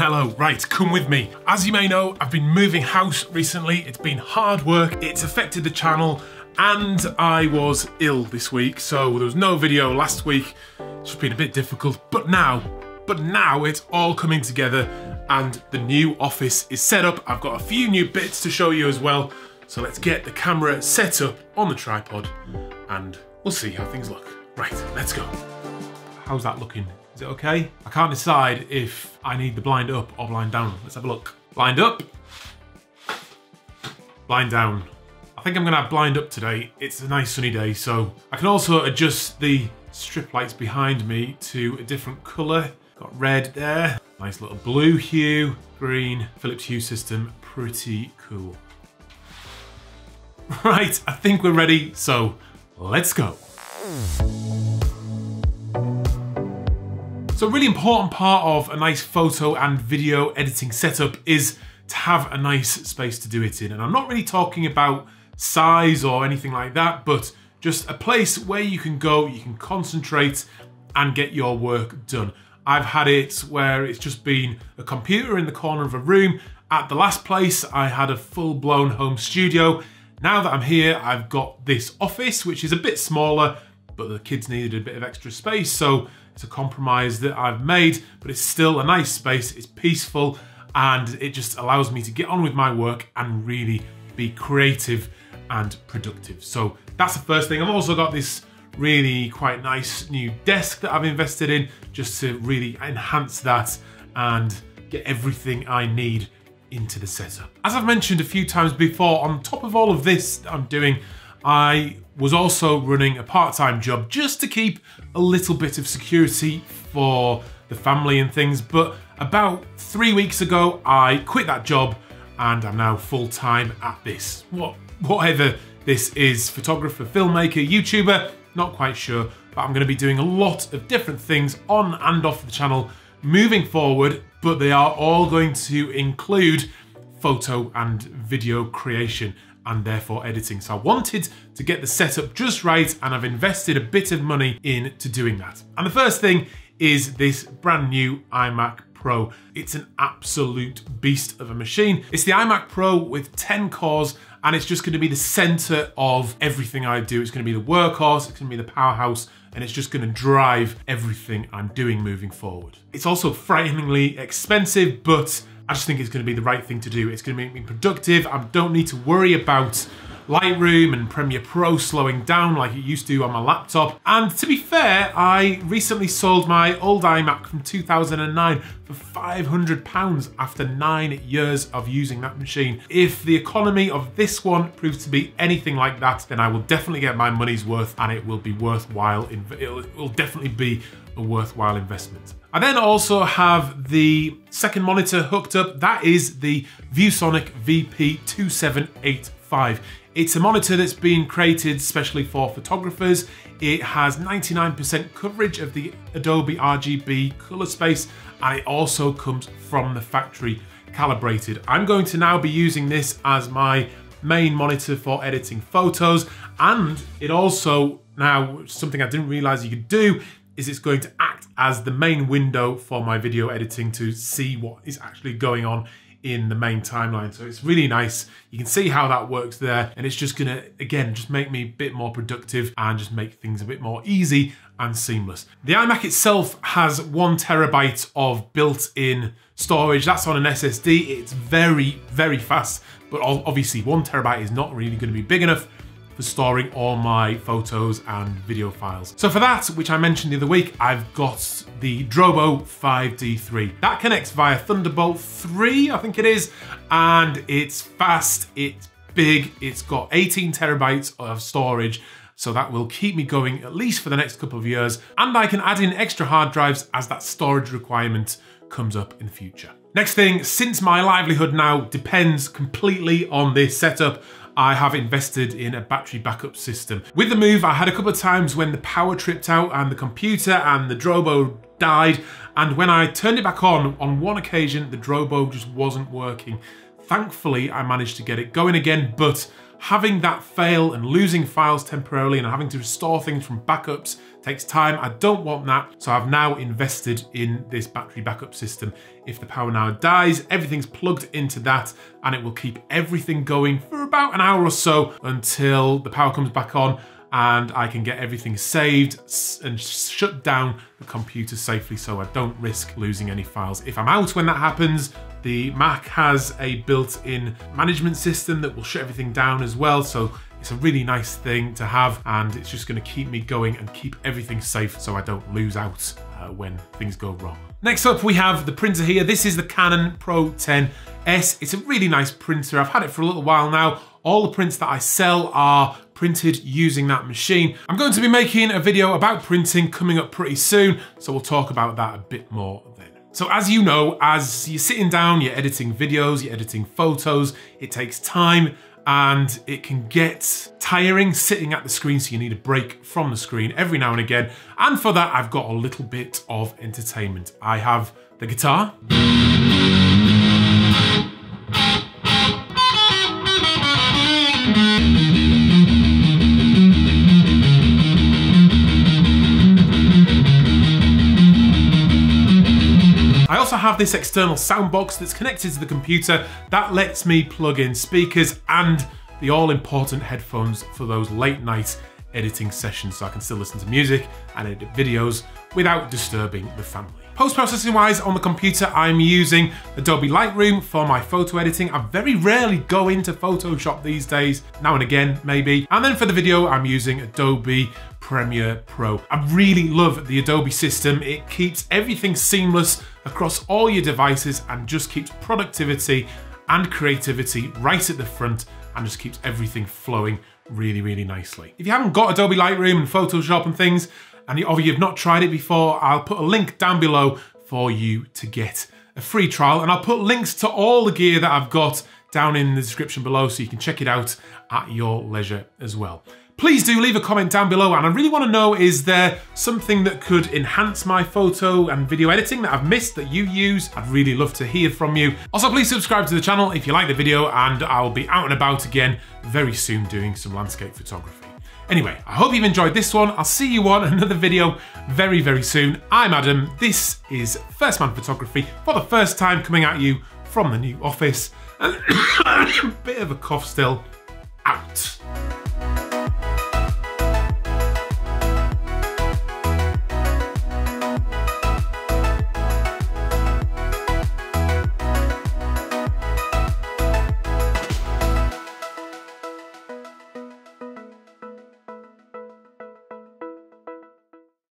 Hello, right, come with me. As you may know, I've been moving house recently. It's been hard work, it's affected the channel, and I was ill this week, so there was no video last week. It's been a bit difficult, but now, but now it's all coming together and the new office is set up. I've got a few new bits to show you as well. So let's get the camera set up on the tripod and we'll see how things look. Right, let's go. How's that looking? Is it okay? I can't decide if I need the blind up or blind down. Let's have a look. Blind up. Blind down. I think I'm gonna have blind up today. It's a nice sunny day, so I can also adjust the strip lights behind me to a different color. Got red there, nice little blue hue, green, Philips Hue system, pretty cool. Right, I think we're ready, so let's go. So a really important part of a nice photo and video editing setup is to have a nice space to do it in. And I'm not really talking about size or anything like that, but just a place where you can go, you can concentrate and get your work done. I've had it where it's just been a computer in the corner of a room. At the last place, I had a full blown home studio. Now that I'm here, I've got this office, which is a bit smaller, but the kids needed a bit of extra space. So it's a compromise that I've made, but it's still a nice space. It's peaceful and it just allows me to get on with my work and really be creative and productive. So that's the first thing. I've also got this really quite nice new desk that I've invested in just to really enhance that and get everything I need into the setup. As I've mentioned a few times before, on top of all of this I'm doing, I was also running a part-time job just to keep a little bit of security for the family and things. But about three weeks ago, I quit that job and I'm now full-time at this. What, whatever this is, photographer, filmmaker, YouTuber, not quite sure, but I'm gonna be doing a lot of different things on and off the channel moving forward, but they are all going to include photo and video creation and therefore editing. So I wanted to get the setup just right and I've invested a bit of money into doing that. And the first thing is this brand new iMac Pro. It's an absolute beast of a machine. It's the iMac Pro with 10 cores and it's just gonna be the center of everything I do. It's gonna be the workhorse, it's gonna be the powerhouse, and it's just gonna drive everything I'm doing moving forward. It's also frighteningly expensive, but I just think it's gonna be the right thing to do. It's gonna make me productive. I don't need to worry about Lightroom and Premiere Pro slowing down like it used to on my laptop. And to be fair, I recently sold my old iMac from 2009 for 500 pounds after nine years of using that machine. If the economy of this one proves to be anything like that, then I will definitely get my money's worth and it will be worthwhile. It will definitely be a worthwhile investment. I then also have the second monitor hooked up. That is the ViewSonic VP2785. It's a monitor that's been created specially for photographers. It has 99% coverage of the Adobe RGB color space and it also comes from the factory calibrated. I'm going to now be using this as my main monitor for editing photos and it also now something I didn't realize you could do is it's going to act as the main window for my video editing to see what is actually going on in the main timeline. So it's really nice. You can see how that works there. And it's just gonna, again, just make me a bit more productive and just make things a bit more easy and seamless. The iMac itself has one terabyte of built-in storage. That's on an SSD. It's very, very fast, but obviously one terabyte is not really gonna be big enough for storing all my photos and video files. So for that, which I mentioned the other week, I've got the Drobo 5D3. That connects via Thunderbolt 3, I think it is, and it's fast, it's big, it's got 18 terabytes of storage, so that will keep me going at least for the next couple of years, and I can add in extra hard drives as that storage requirement comes up in the future. Next thing, since my livelihood now depends completely on this setup, I have invested in a battery backup system. With the move, I had a couple of times when the power tripped out and the computer and the Drobo died. And when I turned it back on, on one occasion, the Drobo just wasn't working. Thankfully, I managed to get it going again, but having that fail and losing files temporarily and having to restore things from backups takes time. I don't want that. So I've now invested in this battery backup system. If the power now dies, everything's plugged into that and it will keep everything going for about an hour or so until the power comes back on and I can get everything saved and shut down the computer safely so I don't risk losing any files. If I'm out when that happens, the Mac has a built-in management system that will shut everything down as well. So it's a really nice thing to have and it's just gonna keep me going and keep everything safe so I don't lose out uh, when things go wrong. Next up, we have the printer here. This is the Canon Pro 10S. It's a really nice printer. I've had it for a little while now. All the prints that I sell are printed using that machine. I'm going to be making a video about printing coming up pretty soon, so we'll talk about that a bit more then. So as you know, as you're sitting down, you're editing videos, you're editing photos, it takes time and it can get tiring sitting at the screen, so you need a break from the screen every now and again. And for that, I've got a little bit of entertainment. I have the guitar. Have this external sound box that's connected to the computer that lets me plug in speakers and the all important headphones for those late night editing sessions so I can still listen to music and edit videos without disturbing the family. Post-processing wise on the computer, I'm using Adobe Lightroom for my photo editing. I very rarely go into Photoshop these days, now and again maybe. And then for the video, I'm using Adobe Premiere Pro. I really love the Adobe system. It keeps everything seamless across all your devices and just keeps productivity and creativity right at the front and just keeps everything flowing really, really nicely. If you haven't got Adobe Lightroom and Photoshop and things, and or you've not tried it before, I'll put a link down below for you to get a free trial. And I'll put links to all the gear that I've got down in the description below so you can check it out at your leisure as well please do leave a comment down below and I really want to know is there something that could enhance my photo and video editing that I've missed that you use? I'd really love to hear from you. Also please subscribe to the channel if you like the video and I'll be out and about again very soon doing some landscape photography. Anyway, I hope you've enjoyed this one. I'll see you on another video very, very soon. I'm Adam. This is First Man Photography for the first time coming at you from the new office. A bit of a cough still. Out.